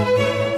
Música